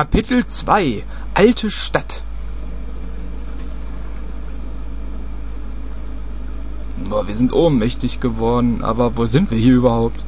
Kapitel 2 Alte Stadt Boah, wir sind ohnmächtig geworden, aber wo sind wir hier überhaupt?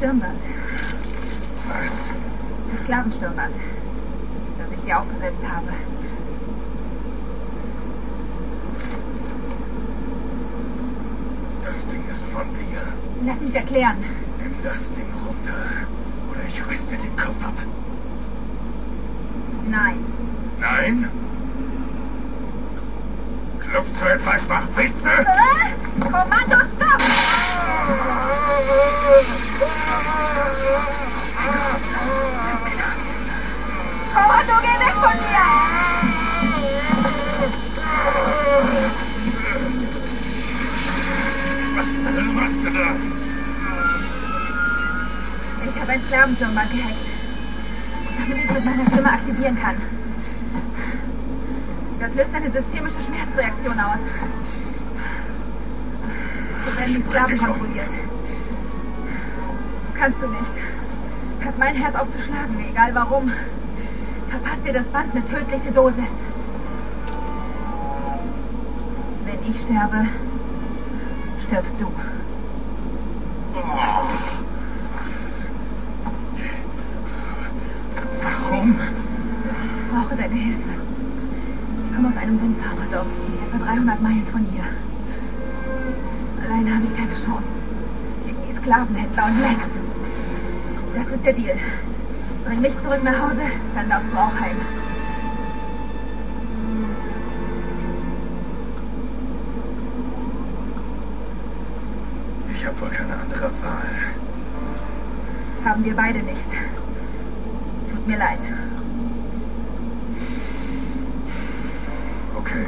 Stirnband. Was? Das Sklavenstirnband, das ich dir aufgesetzt habe. Das Ding ist von dir. Lass mich erklären. Nimm das Ding runter, oder ich riss dir den Kopf ab. Nein. Nein? Klopfst du etwa? Ich mach Witze? Äh? Kommando, stopp! Kommando, Ich habe ein Sklavenstirnband gehackt. Damit ich es mit meiner Stimme aktivieren kann. Das löst eine systemische Schmerzreaktion aus. So werden die Sklaven kontrolliert. Kannst du nicht. Hört mein Herz auf zu schlagen, egal warum. Verpasst dir das Band eine tödliche Dosis. Wenn ich sterbe, stirbst du. Warum? Ich Hilfe. Ich komme aus einem Windfarmerdorf, etwa 300 Meilen von hier. Alleine habe ich keine Chance. Gegen die Sklavenhändler und Lex. Das ist der Deal. Bring mich zurück nach Hause, dann darfst du auch heim. Ich habe wohl keine andere Wahl. Haben wir beide nicht. Tut mir leid. Okay.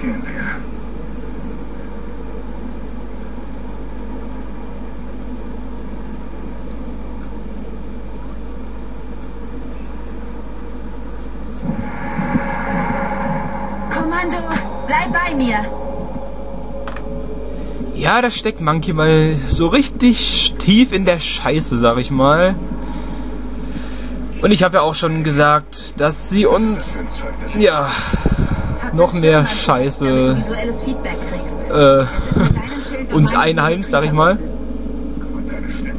Gehen wir. Kommando, bleib bei mir. Ja, da steckt Monkey mal so richtig tief in der Scheiße, sag ich mal. Und ich habe ja auch schon gesagt, dass sie uns, ja, noch mehr Scheiße, äh, uns einheimst, sag ich mal. Und deine Stimme.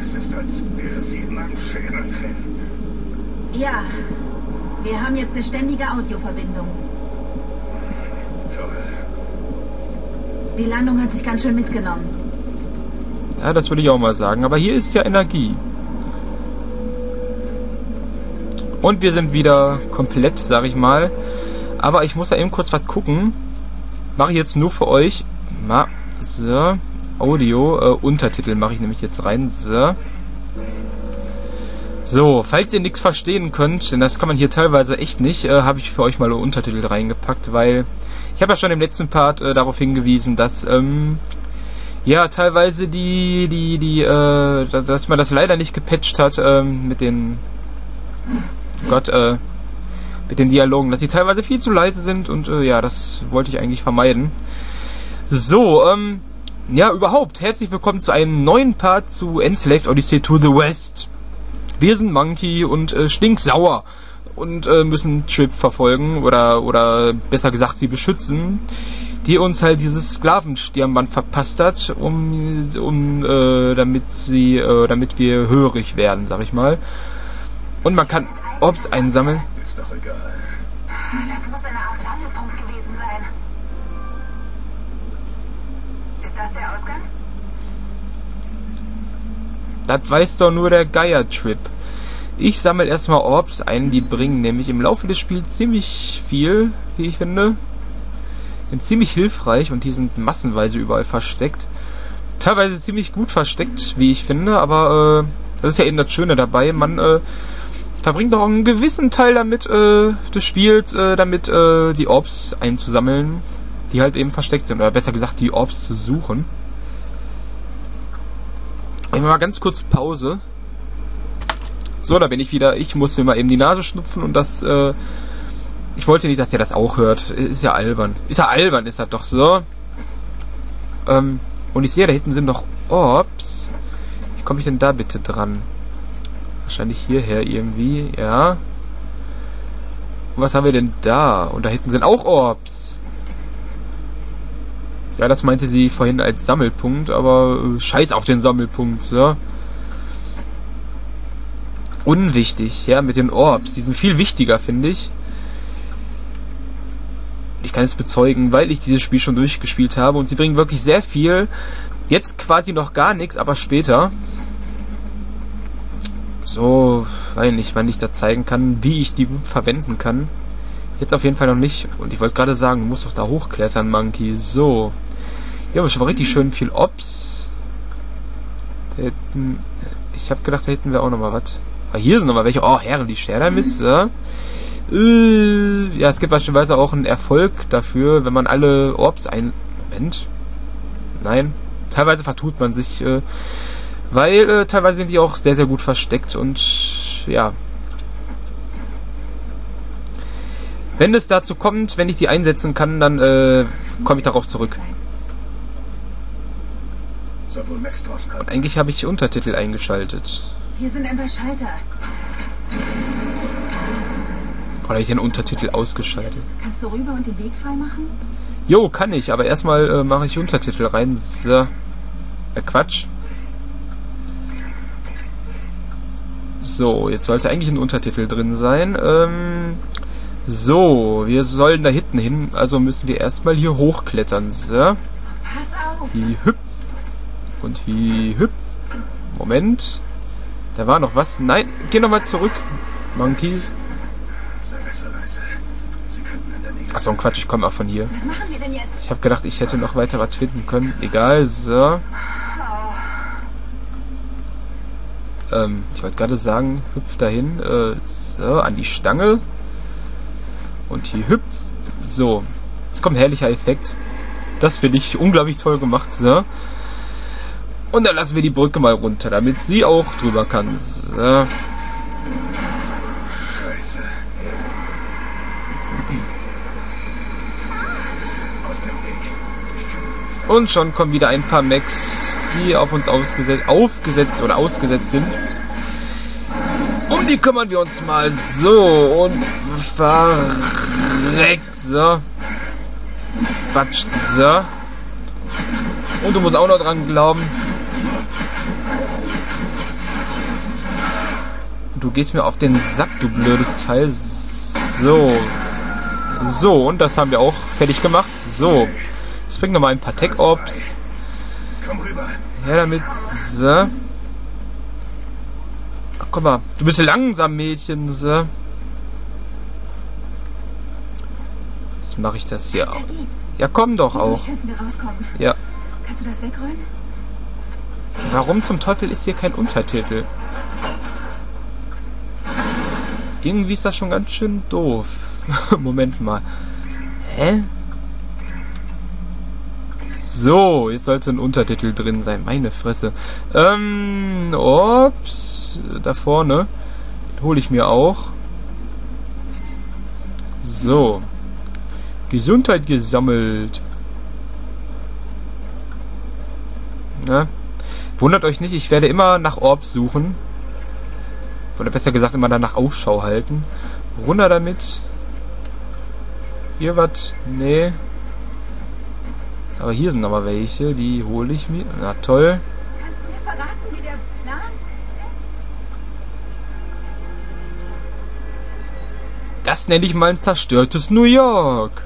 Es ist, als wäre sie in meinem Schädel drin. Ja, wir haben jetzt eine ständige Audioverbindung. Toll. Die Landung hat sich ganz schön mitgenommen. Ja, das würde ich auch mal sagen. Aber hier ist ja Energie. Und wir sind wieder komplett, sag ich mal. Aber ich muss da eben kurz was gucken. Mache ich jetzt nur für euch. Ma so. Audio. Äh, Untertitel mache ich nämlich jetzt rein. So. So, falls ihr nichts verstehen könnt, denn das kann man hier teilweise echt nicht, äh, habe ich für euch mal Untertitel reingepackt, weil ich habe ja schon im letzten Part äh, darauf hingewiesen, dass ähm, ja teilweise die die die äh, dass- man das leider nicht gepatcht hat ähm, mit den Gott äh, mit den Dialogen, dass die teilweise viel zu leise sind und äh, ja, das wollte ich eigentlich vermeiden. So, ähm, ja, überhaupt, herzlich willkommen zu einem neuen Part zu Enslaved Odyssey to the West. Wir sind Monkey und äh, stinksauer und äh, müssen Trip verfolgen oder oder besser gesagt sie beschützen, die uns halt dieses Sklavenstirnband verpasst hat, um um äh, damit sie äh, damit wir hörig werden, sag ich mal. Und man kann Orbs einsammeln. Ist doch egal. Das muss eine Art Sammelpunkt gewesen sein. Ist das der Ausgang? Das weiß doch nur der Geier-Trip. Ich sammle erstmal Orbs ein, die bringen nämlich im Laufe des Spiels ziemlich viel, wie ich finde. Sind ziemlich hilfreich und die sind massenweise überall versteckt. Teilweise ziemlich gut versteckt, wie ich finde, aber äh, das ist ja eben das Schöne dabei. Man äh, verbringt doch einen gewissen Teil damit äh, des Spiels, äh, damit äh, die Orbs einzusammeln, die halt eben versteckt sind. Oder besser gesagt, die Orbs zu suchen. Ich mache mal ganz kurz Pause. So, da bin ich wieder. Ich muss mir mal eben die Nase schnupfen und das, äh, ich wollte nicht, dass ihr das auch hört. Ist ja albern. Ist ja albern, ist das doch so. Ähm, und ich sehe, da hinten sind noch Orbs. Wie komme ich denn da bitte dran? Wahrscheinlich hierher irgendwie, ja. Und was haben wir denn da? Und da hinten sind auch Orbs. Ja, das meinte sie vorhin als Sammelpunkt, aber äh, scheiß auf den Sammelpunkt, ja unwichtig, ja, mit den Orbs. Die sind viel wichtiger, finde ich. Ich kann es bezeugen, weil ich dieses Spiel schon durchgespielt habe und sie bringen wirklich sehr viel. Jetzt quasi noch gar nichts, aber später. So, weiß nicht, wann ich da zeigen kann, wie ich die verwenden kann. Jetzt auf jeden Fall noch nicht. Und ich wollte gerade sagen, du musst doch da hochklettern, Monkey. So. Hier haben wir schon mal richtig schön viel Ops. Da hätten, ich habe gedacht, da hätten wir auch noch mal was. Ah, hier sind nochmal welche. Oh, herrlich, her damit. Ja. Äh, ja, es gibt beispielsweise auch einen Erfolg dafür, wenn man alle Orbs ein... Moment. Nein. Teilweise vertut man sich, äh, weil äh, teilweise sind die auch sehr, sehr gut versteckt und ja. Wenn es dazu kommt, wenn ich die einsetzen kann, dann äh, komme ich darauf zurück. Und eigentlich habe ich Untertitel eingeschaltet. Hier sind ein paar Schalter. Oder habe ich den Untertitel ausgeschaltet? Kannst du rüber und den Weg freimachen? Jo, kann ich, aber erstmal äh, mache ich Untertitel rein. So. Äh, Quatsch. So, jetzt sollte eigentlich ein Untertitel drin sein. Ähm, so, wir sollen da hinten hin, also müssen wir erstmal hier hochklettern. Pass auf! Hi hüpf. Und hi hüpf. Moment. Da war noch was. Nein, geh nochmal zurück, Monkey. Achso, ein Quatsch, ich komme auch von hier. Ich habe gedacht, ich hätte noch weiter was finden können. Egal, so. Ähm, ich wollte gerade sagen, hüpf dahin, äh, so, an die Stange. Und hier hüpft. So. Es kommt ein herrlicher Effekt. Das finde ich unglaublich toll gemacht, so. Und dann lassen wir die Brücke mal runter, damit sie auch drüber kann. So. Und schon kommen wieder ein paar Mechs, die auf uns aufgesetzt, aufgesetzt oder ausgesetzt sind. Um die kümmern wir uns mal so und verreckt so. Batsch so. Und du musst auch noch dran glauben. Du gehst mir auf den Sack, du blödes Teil. So. So, und das haben wir auch fertig gemacht. So. Jetzt bringt nochmal ein paar Tech-Orbs. Ja, damit. So. Ach, guck mal. Du bist langsam, Mädchen. So. Jetzt mache ich das hier auch. Ja, komm doch auch. Ja. Kannst du das wegräumen? Warum zum Teufel ist hier kein Untertitel? Irgendwie ist das schon ganz schön doof. Moment mal. Hä? So, jetzt sollte ein Untertitel drin sein. Meine Fresse. Ähm, ups, da vorne. Hole ich mir auch. So. Gesundheit gesammelt. Na? Wundert euch nicht, ich werde immer nach Orbs suchen. Oder besser gesagt immer danach Ausschau halten. Runter damit. Hier was? Nee. Aber hier sind aber welche, die hole ich mir. Na toll. Das nenne ich mal ein zerstörtes New York.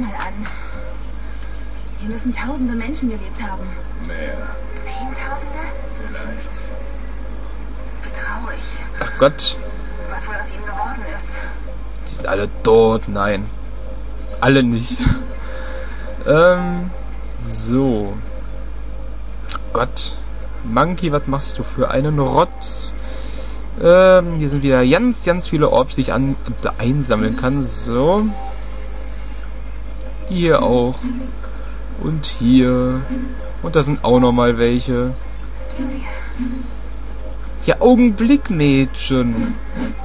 Mal an. Hier müssen tausende Menschen gelebt haben. Mehr, Zehntausende? vielleicht. Wie traurig. Ach Gott, Was wohl aus ihnen geworden ist. die sind alle tot. Nein. Alle nicht. ähm, so. Gott. Monkey, was machst du für einen Rotz? Ähm, hier sind wieder ganz, ganz viele Orbs, die ich an, einsammeln kann. So. Hier auch. Und hier. Und da sind auch noch mal welche. Ja, Augenblick, Mädchen.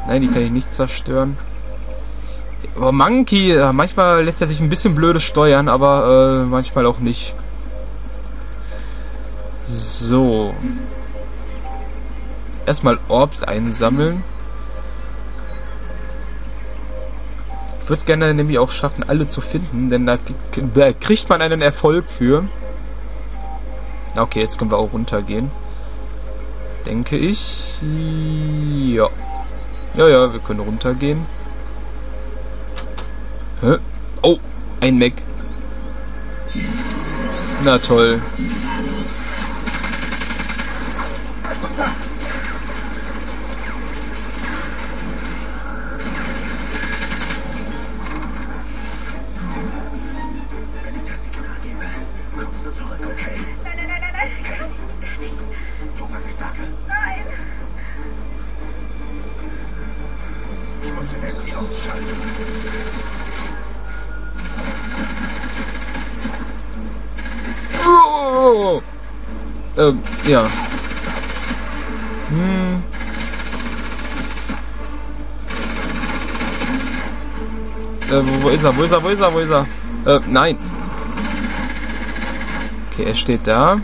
Nein, die kann ich nicht zerstören. Aber Monkey, ja, manchmal lässt er sich ein bisschen blöde steuern, aber äh, manchmal auch nicht. So. Erstmal Orbs einsammeln. Ich würde es gerne nämlich auch schaffen, alle zu finden, denn da k- kriegt man einen Erfolg für. Okay, jetzt können wir auch runtergehen. Denke ich. Ja. Ja, ja, wir können runtergehen. Hä? Oh, ein Mac. Na toll. Ausschalten. Oh! Ähm, ja. Hm. Äh, wo, wo ist er? Wo ist er? Wo ist er? Wo ist er? Äh, nein. Okay, er steht da.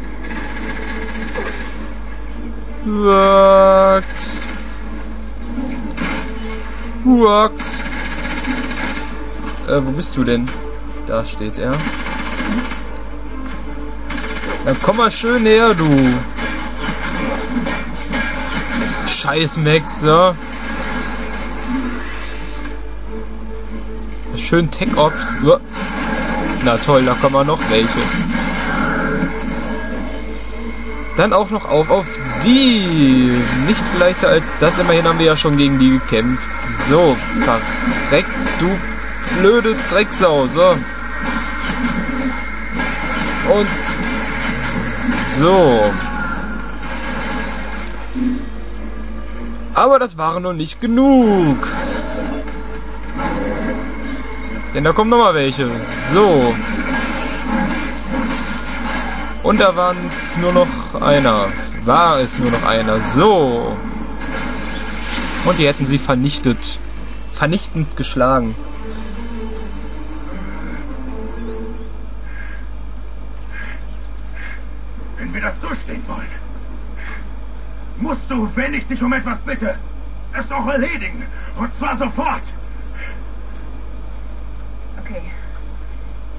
Works. Works. Äh, wo bist du denn? Da steht er. Dann komm mal schön her, du. Scheiß Max, ja. Schön Tech-Ops. Uah. Na toll, da kommen noch welche. Dann auch noch auf auf die. Nichts leichter als das. Immerhin haben wir ja schon gegen die gekämpft. So, verreck, du blöde Drecksau. So. Und so. Aber das waren noch nicht genug. Denn da kommen noch mal welche. So. Und da waren es nur noch einer. War es nur noch einer. So. Und die hätten sie vernichtet. Vernichtend geschlagen. Wenn wir das durchstehen wollen, musst du, wenn ich dich um etwas bitte, es auch erledigen. Und zwar sofort. Okay.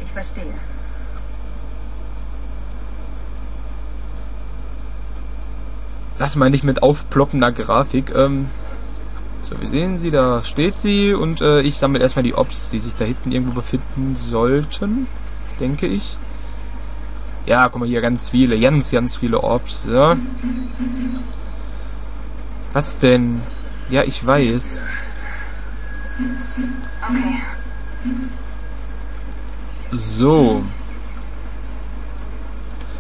Ich verstehe. Das meine ich mit aufploppender Grafik. Ähm, so, wir sehen sie, da steht sie und äh, ich sammle erstmal die Ops, die sich da hinten irgendwo befinden sollten, denke ich. Ja, guck mal hier, ganz viele, ganz, ganz viele Orbs. Ja. Was denn? Ja, ich weiß. Okay. So.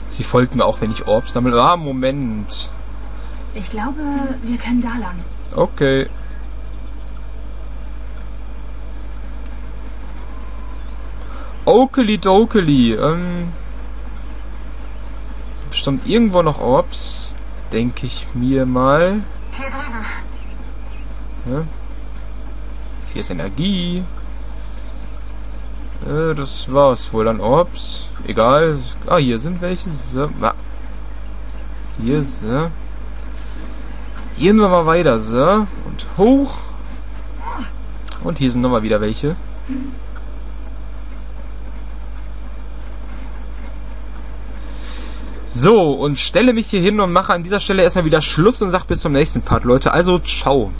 Sie folgt mir auch, wenn ich Orbs sammle. Ah, Moment. Ich glaube, wir können da lang. Okay. Okeli dokeli. Ähm, bestimmt irgendwo noch Orbs. Denke ich mir mal. Hier drüben. Ja. Hier ist Energie. Äh, das war's wohl an Orbs. Egal. Ah, hier sind welche. So. Ah. Hier, so. Gehen wir mal weiter, so. Und hoch. Und hier sind nochmal wieder welche. So, und stelle mich hier hin und mache an dieser Stelle erstmal wieder Schluss und sag bis zum nächsten Part, Leute. Also, ciao.